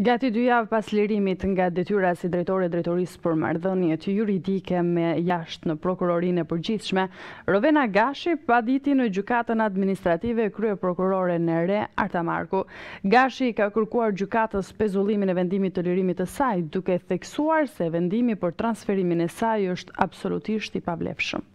Gati dy javë pas lirimit nga detyra si drejtore e drejtorisë për marrëdhëniet juridike me jashtë në prokurorinë e përgjithshme, Rovena Gashi paditi në gjykatën administrative kryeprokuroren e re Arta Marku. Gashi i ka kërkuar gjykatës pezullimin e vendimit të lirimit të saj, duke theksuar se vendimi për transferimin e saj është absolutisht i pavlefshëm.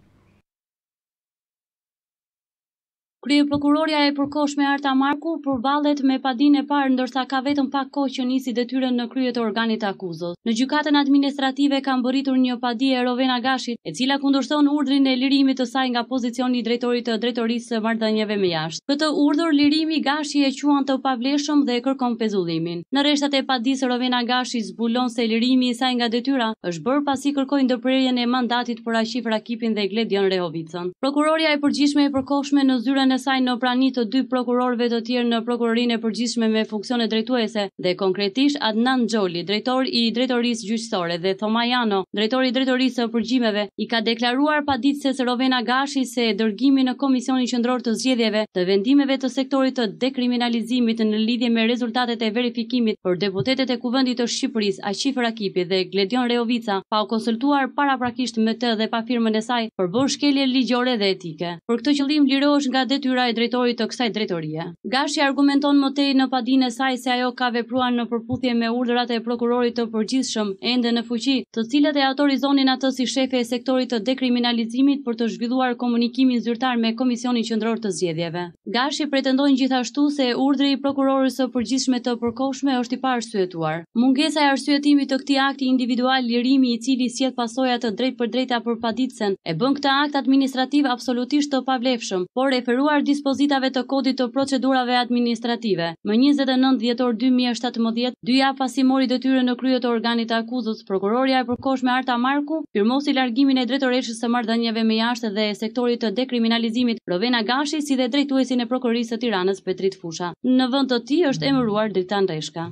Kryeprokurorja e përkohshme Arta Marku përballet me padinë e parë ndërsa ka vetëm pak kohë që nisi detyrën në krye të organit të akuzës. Në Gjykatën Administrative ka mbërritur një padi e Rovena Gashit, e cila kundërshton urdhrin e lirimit të saj nga pozicioni i drejtorit të Drejtorisë së Marrëdhënieve me Jashtë. Këtë urdhër lirimi Gashi e quan të pavlefshëm dhe e kërkon pezullimin. Në rreshtat e padisë Rovena Gashi zbulon se lirimi i saj nga detyra është bërë pasi kërkoi ndërprerjen e mandatit për Aqif Rakipin dhe Gledion Rehovicën. Prokurorja e Përgjithshme e Përkohshme në zyrën e saj në prani të dy prokurorëve të tjerë në Prokurorinë e Përgjithshme me funksione drejtuese dhe konkretisht Adnan Xholi, drejtor i Drejtorisë Gjyqësore dhe Thoma Jano, drejtor i Drejtorisë së Përgjimeve, i ka deklaruar paditëses Rovena Gashi se dërgimi në Komisionin Qendror të Zgjedhjeve të vendimeve të sektorit të dekriminalizimit në lidhje me rezultatet e verifikimit për deputetët e Kuvendit të Shqipërisë Aqif Rakipi dhe Gledion Rehovica pa u konsultuar paraprakisht me të dhe pa firmën e saj përbën shkelje ligjore dhe etike. Për këtë qëllim lirohesh nga detyra e drejtorit të kësaj drejtorie. Gashi argumenton më tej në padinë e saj se ajo ka vepruar në përputhje me urdhrat e prokurorit të përgjithshëm ende në fuqi, të cilët e autorizonin atë si shefe e sektorit të dekriminalizimit për të zhvilluar komunikimin zyrtar me Komisionin Qendror të Zgjedhjeve. Gashi pretendon gjithashtu se urdhri i Prokurores së Përgjithshme të Përkohshme është i paarsyetuar. Mungesa e arsyetimit të këtij akti individual lirimi i cili sjell pasoja të drejtpërdrejta për paditësen, e bën këtë akt administrativ absolutisht të pavlefshëm, po referuar dispozitave të Kodit të Procedurave Administrative, më njëzet e nëntë dhjetor dy mijë e shtatëmbëdhjetë, dy javë pasi mori detyrën në krye të organit të akuzës, prokurorja e përkohshme Arta Marku firmosi largimin e drejtoreshës së marrëdhënieve me jashtë dhe sektorit të dekriminalizimit Rovena Gashi si dhe drejtuesin e Prokurorisë së Tiranës Petrit Fusha. Në vend të tij është emëruar Dritan Rreshka.